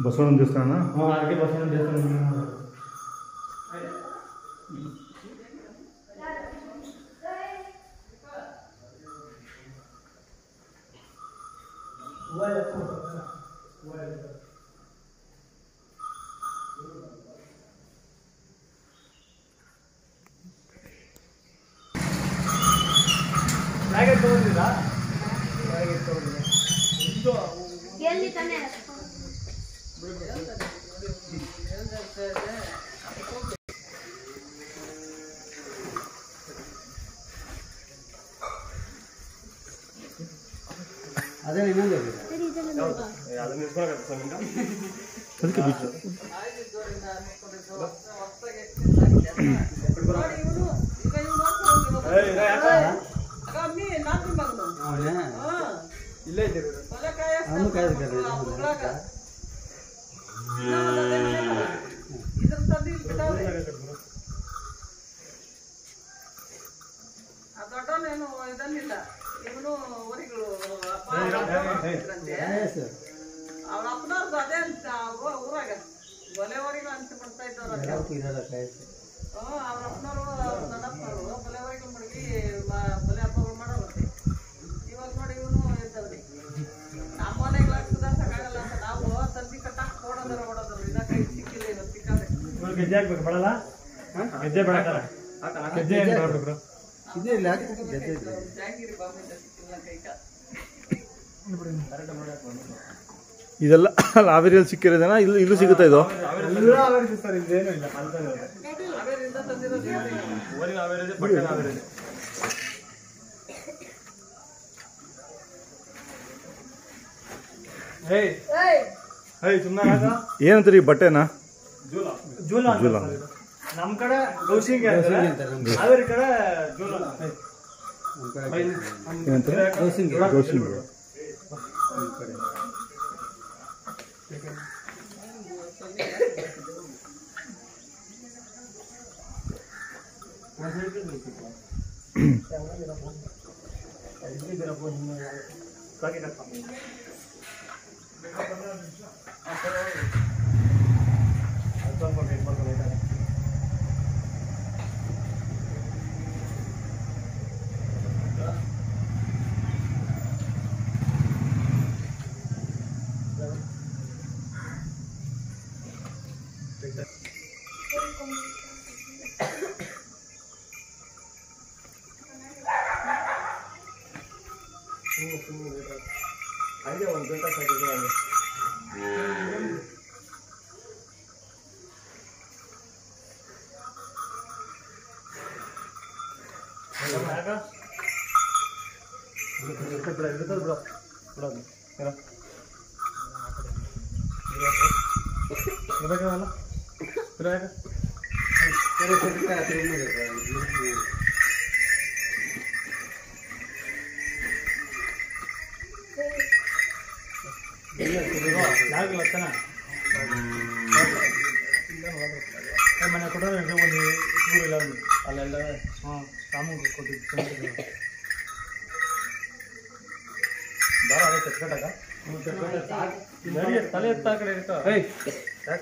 ಬಸವಣ್ಣನ ದೇವಸ್ಥಾನ ಹಾಂ ಅದಕ್ಕೆ ಬಸವಣ್ಣ ದೇವಸ್ಥಾನ ಬ್ಯಾಗ್ ತಗೊಂಡಿದ್ದೀರಾ ಬ್ಯಾಗ್ ತಗೊಂಡಿದ್ದೀರಾ ಇದು ಎಲ್ಲಿ ತಾನೇ ಅದೇ ಇನ್ನೊಂದು ಅದಕ್ಕೆ ಬಿಚ್ಚು ಇಲ್ಲೇ ಇದ್ದೀರಿ. ದೊಡ್ಡವನೇನು ಇದನ್ನಿಲ್ಲ ಇವನು ಊರಿಗಳು ಅವ್ರ ಅಪ್ಪನವ್ರದ್ದು ಅದೇ ಅಂತ ಊರಾಗ. ಬಲೆವರೆಗೂ ಅಂತ ಮಾಡ್ತಾ ಇದ್ದವ್ರ ಹ್ಞೂ ಅವ್ರ ಅಪ್ಪನವರು ಅವ್ರ ದೊಡ್ಡಪ್ಪನವರು ಬಲೆವರೆಗೂ ಮಡಗಿ ಮ- ಬಲೆ ಹಬ್ಬಗಳು ಮಾಡೋರಂತೆ ಇವಾಗ ನೋಡಿ ಇವನು ಇದ್ದವ್ರಿ ನಮ್ಮ ಮನೆಗೆ ಸುಧಾರ್ಸಕ್ಕಾಗಲ್ಲ ಅಂತ ನಾವು ತಂದಿ ಕಟ್ಟಾಕ ಓಡೋದ್ರ ಓಡೋದ್ರ ಇನ್ನ ಕೈ ಸಿಕ್ಕಿಲ್ಲ ಇವತ್ತು ಸಿಕ್ಕಾದ್ರೆ ಇವಾಗ ಗೆಜ್ಜೆ ಹಾಕ್ಬೇಕು ಬೇಡಲ್ಲ ಗೆಜ್ಜೆ ಬೇಡ ಗೆಜ್ಜೆ ಏನು ಮಾಡ್ಬೇಕು ಜಾಂಗೀರಿ ಇಲ್ಲ ಇದೆಲ್ಲ ಲಾವೇರಿಯಲ್ಲಿ ಸಿಕ್ಕಿರೋದೇನಾ? ಇಲ್ಲಿ ಇಲ್ಲೂ ಸಿಗುತ್ತಾ ಇದು? ಏನಂತೀರಿ ಬಟ್ಟೆನಾ? ಜೂಲಾ. ಜೂಲ ಅಂತ ಜೂಲ. ಸರ್ ಇದು. ನಮ್ ಕಡೆ ಗೌಸಿಂಗ್ ಅಂತಾರೆ ಹಾವೇರಿ ಕಡೆ ಜೂಲ ಏಯ್. ಬೈಲಿ. ನಮ್ ಏನಂತಾರೆ ಗೌಸಿಂಗ್. ಗೌಸಿಂಗ್. ಹಂಗೆ ಒಂದು ಗಂಟೆ Semua Ayo, kita. Aja Ayo, kita satu kali. Ayo, kali? Berapa? Ayo, kita ayo ಮನೆ ಕೊಟ್ಟರೆ ಒಂದು ಊರಿಲ್ಲ. ಅಲ್ಲೆಲ್ಲ ಹಾಂ ರಾಮಂಗ್ ಕೊಟ್ಟಿದ್ದು ದಾರ ಅದೇ ಚಟ್ಕಟಾಗ ತಲೆ ಎತ್ತ ಕಡೆ ಇರ್ತಾವ ಯಾಕ?